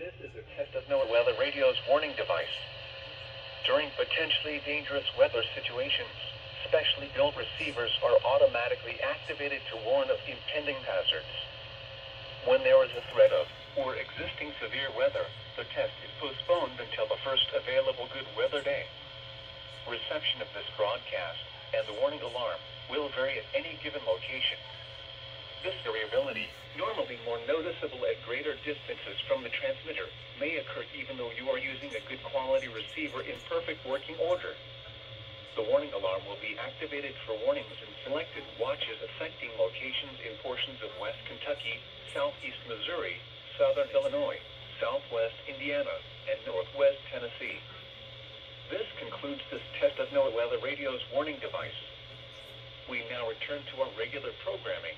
This is a test of NOAA weather radio's warning device. During potentially dangerous weather situations, specially built receivers are automatically activated to warn of impending hazards. When there is a threat of or existing severe weather, the test is postponed until the first available good weather day. Reception of this broadcast and the warning alarm will vary at any given location. This variability, normally more noticeable at greater distances from the transmitter, may occur even though you are using a good quality receiver in perfect working order. The warning alarm will be activated for warnings in selected watches affecting locations in portions of West Kentucky, Southeast Missouri, Southern Illinois, Southwest Indiana, and Northwest Tennessee. This concludes this test of NOAA Weather Radio's warning device. We now return to our regular programming